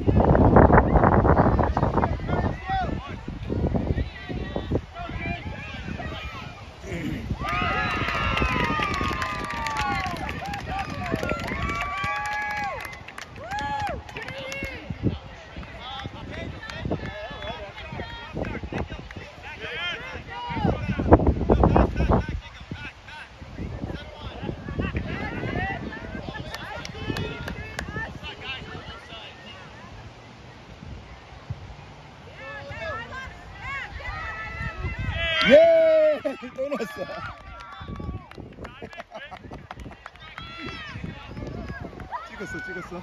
Yeah. 또 넣었어. 찍었어, 찍었어.